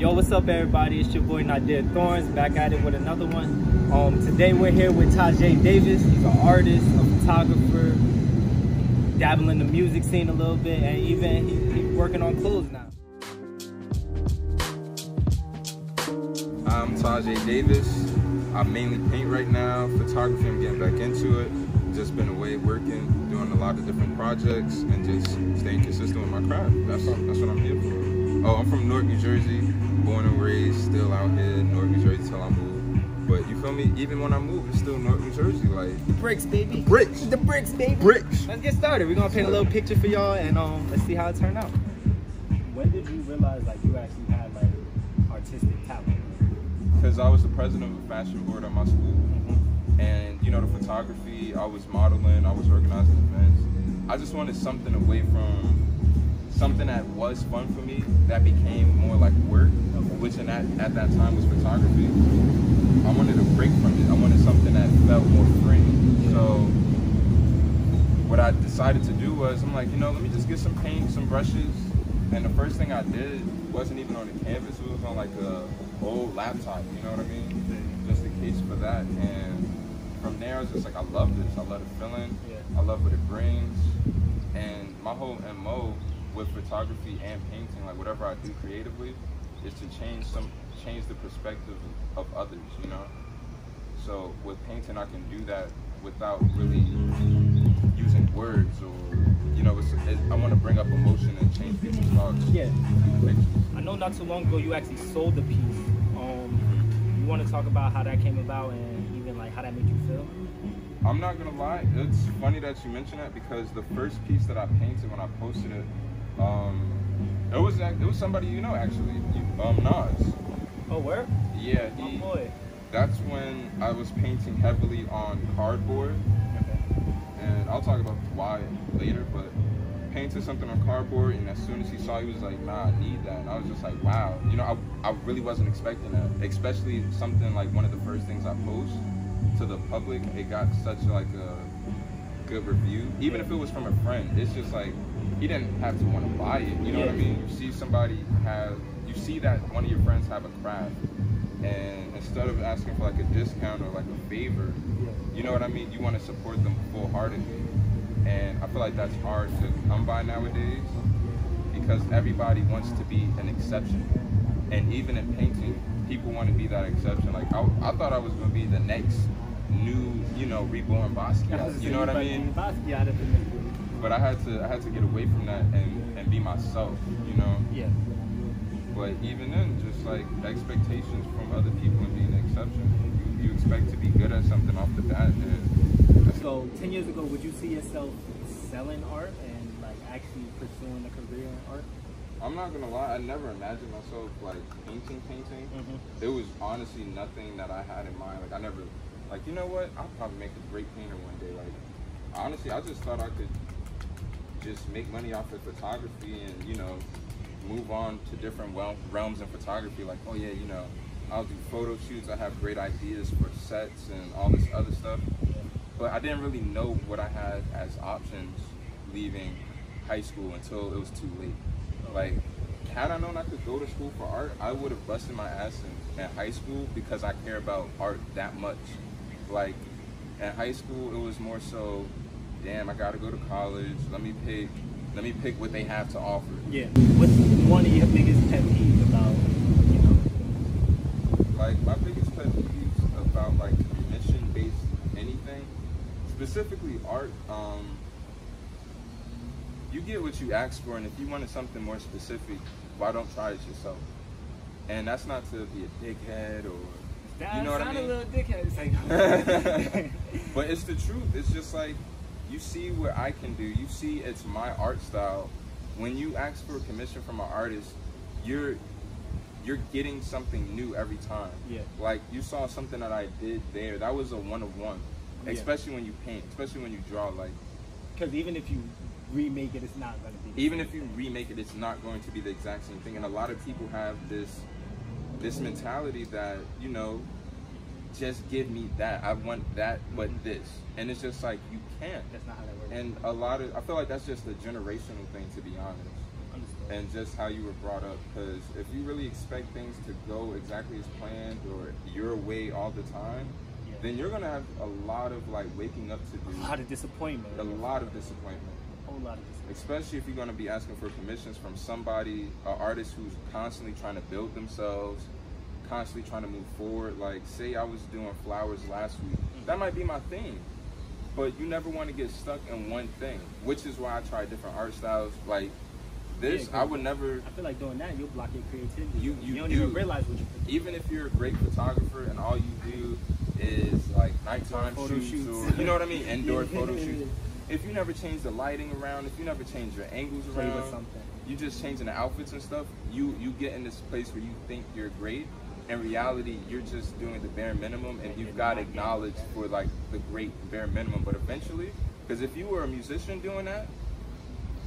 Yo, what's up, everybody? It's your boy Nadir Thornz back at it with another one. Um, today we're here with Tajai Davis. He's an artist, a photographer, dabbling in the music scene a little bit, and even he, he's working on clothes now. I'm Tajai Davis. I mainly paint right now. Photography, I'm getting back into it. Just been away working, doing a lot of different projects, and just staying consistent with my craft. That's what, that's what I'm here for. Oh, I'm from Newark, New Jersey. Born and raised, still out here in Newark, New Jersey till I move. But you feel me? Even when I move, it's still Newark, New Jersey. Like The bricks, baby. bricks, The bricks, baby. bricks. Let's get started. We're gonna paint a little picture for y'all, and um, let's see how it turned out. When did you realize like you actually had like artistic talent? Because I was the president of the fashion board at my school. and you know the photography i was modeling i was organizing events i just wanted something away from something that was fun for me that became more like work which in that, at that time was photography. I wanted a break from it. I wanted something that felt more free so what i decided to do was i'm like you know let me just get some paint some brushes. And the first thing i did wasn't even on a canvas. It was on like a old laptop you know what i mean? Just a case for that. And from there, I was just like, I love this. I love the feeling. Yeah. I love what it brings. And my whole MO with photography and painting, like whatever I do creatively, is to change some, change the perspective of others. You know. So with painting, I can do that without really using words or, you know, it's, it, I want to bring up emotion and change people's thoughts. Yeah. I know not too long ago you actually sold the piece. Um, you want to talk about how that came about and even like how that made you feel? I'm not gonna lie, it's funny that you mention that because the first piece that I painted when I posted it, um, it was it was somebody you know actually, you, um, Nas. Oh, where? Yeah, My he. boy. That's when I was painting heavily on cardboard, Okay. and I'll talk about why later. But painted something on cardboard, and as soon as he saw, it, he was like, "Nah, I need that." And I was just like, "Wow," you know, I, I really wasn't expecting that, especially something like one of the first things I post to the public. It got such like a good review, even if it was from a friend. It's just like he didn't have to want to buy it. You know what I mean? You see somebody have, you see that one of your friends have a craft, and instead of asking for like a discount or like a favor, you know what I mean? You want to support them full heartedly. And I feel like that's hard to come by nowadays because everybody wants to be an exception. And even in painting, people want to be that exception. Like, I, I thought I was going to be the next new, you know, reborn Basquiat. You know what I mean? Basquiat at. But I had to I had to get away from that and, and be myself, you know? Yeah. But even then, just like expectations from other people and being an exception. You, you expect to be good at something off the bat. And So ten years ago, would you see yourself selling art and like actually pursuing a career in art? I'm not gonna lie, I never imagined myself like painting, painting. Mhm. It was honestly nothing that I had in mind. Like I never, like you know what? I'll probably make a great painter one day. Like honestly, I just thought I could just make money off of photography and you know move on to different realms in photography. Like oh yeah, you know I'll do photo shoots. I have great ideas for sets and all this other stuff. But I didn't really know what I had as options leaving high school until it was too late. Like, had I known I could go to school for art, I would have busted my ass in, in high school because I care about art that much. Like, in high school, it was more so, damn, I gotta go to college. Let me pick, let me pick what they have to offer. Yeah. What's one of your biggest pet peeves about you know? Like, my biggest pet peeves about like commission-based anything, specifically art, um, you get what you ask for, and if you wanted something more specific, why don't try it yourself? And that's not to be a dickhead or That You know what I mean? a little dickhead. It's like, but it's the truth. It's just like you see what I can do. You see it's my art style. When you ask for a commission from an artist, you're you're getting something new every time. Yeah. Like you saw something that I did there. That was a one of one. Yeah. Especially when you paint, especially when you draw. Like because even if you remake it, it's not gonna be. the even if you thing. remake it, it's not going to be the exact same thing. And a lot of people have this this mentality that you know, just give me that. I want that, but mm-hmm. this. And it's just like you can't. that's not how that works. And a lot of I feel like that's just a generational thing, to be honest. Understood. and just how you were brought up. Because if you really expect things to go exactly as planned or your way all the time, Yeah. then you're gonna have a lot of like waking up to A lot of disappointment. a lot of disappointment. Whole lot of. Especially if you're gonna be asking for commissions from somebody, an artist who's constantly trying to build themselves, constantly trying to move forward. Like, say I was doing flowers last week, mm. that might be my thing. But you never want to get stuck in one thing, which is why I try different art styles. Like this, Yeah, I would never. I feel like doing that, you'll block your creativity. You- you don't do. even realize what you Even if you're a great photographer and all you do is like nighttime shoots, shoots. or you know what I mean, indoor photo shoots. If you never change the lighting around, if you never change your angles around, something. you just changing the outfits and stuff, you you get in this place where you think you're great. In reality, you're just doing the bare minimum, and you've got acknowledged for like the great bare minimum. But eventually, because if you were a musician doing that,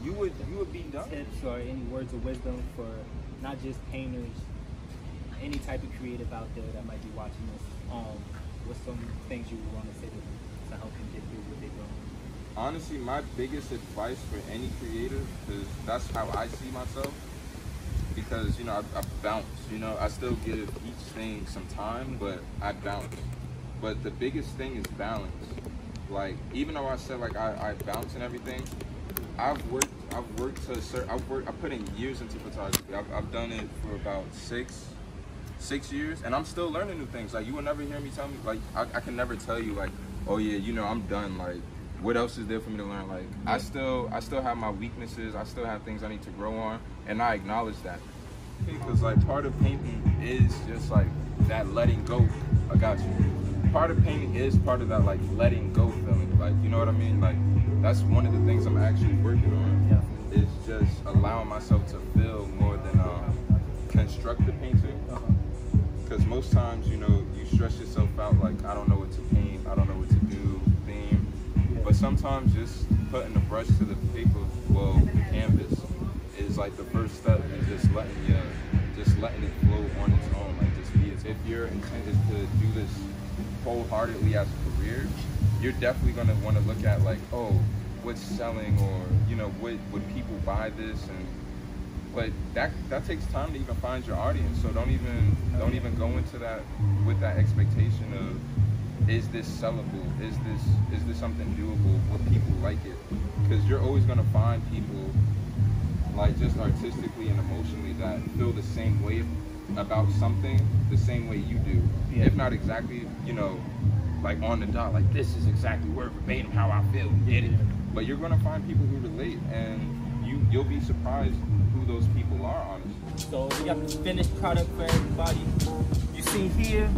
you would you would be done. Tips or any words of wisdom for not just painters, any type of creative out there that might be watching this. Um, what's some things you would want to say to, to help them get through what they're doing? Honestly, my biggest advice for any creator, because that's how I see myself. Because you know, I, I bounce. You know, I still give each thing some time, but I bounce. But the biggest thing is balance. Like even though I said like I, I bounce and everything, I've worked. I've worked to a certain. I've worked. I put in years into photography. I've, I've done it for about six, six years, and I'm still learning new things. Like you will never hear me tell me. Like I, I can never tell you like, oh yeah, you know I'm done. Like what else is there for me to learn? Like I still, I still have my weaknesses. I still have things I need to grow on, and I acknowledge that. Because like part of painting is just like that letting go. I got you. Part of painting is part of that like letting go feeling. Like you know what I mean? Like that's one of the things I'm actually working on. Yeah. Is just allowing myself to feel more than um, construct the painting. Uh-huh. Because most times, you know, you stress yourself out like, I don't know what to paint, I don't know what to do, theme. But sometimes just putting the brush to the paper, well, the canvas, is like the first step in just letting you, just letting it flow on its own. Like just be it. If your intent is to do this wholeheartedly as a career, you're definitely gonna want to look at like, oh, what's selling, or you know, what would people buy this and but that that takes time to even find your audience. So don't even don't even go into that with that expectation of is this sellable? Is this is this something doable? Would people like it? Because you're always gonna find people like just artistically and emotionally that feel the same way about something the same way you do. Yeah. If not exactly, you know, like on the dot, like this is exactly word verbatim how I feel. Get it? But you're gonna find people who relate, and you you'll be surprised who those people are. Honestly. So we got the finished product for everybody. You see here,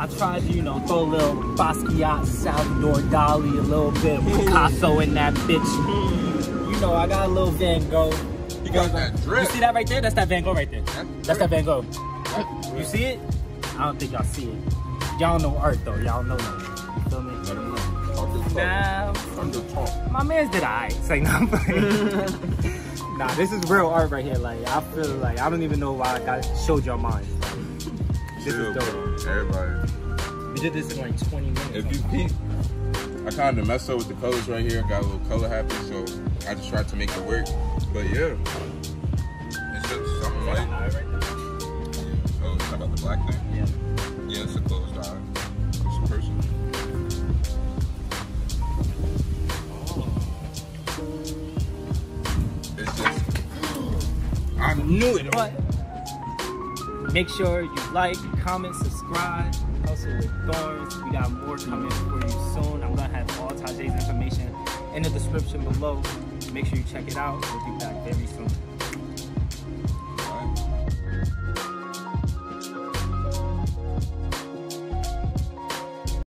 I tried to, you know, throw a little Basquiat, Salvador Dali, a little bit Picasso in that bitch. You know, I got a little Van Gogh. You got that You see that right there? That's that Van Gogh right there. That's That's that Van Gogh. That's You see it? I don't think y'all see it. Y'all know art though. Y'all know that. You feel me? Nah, my man's did alright. It's like, nah, nah, this is real art right here. Like, I feel like I don't even know why I got showed y'all mine. This Chill, is dope. Everybody. We did this in like 20 minutes. If you peep, I kind of messed up with the colors right here. Got a little color happy, so I just tried to make it work. But yeah, it's just something like. Right there? Oh, it's about the black thing. Yeah. Yeah, it's a closed eye. It's a person. Oh. It's just. I knew it. But make sure you like, comment, subscribe. Hustle with Thornz. We got more coming for you soon. I'm gonna have all Tajai's information in the description below. Make sure you check it out. We'll be back very soon.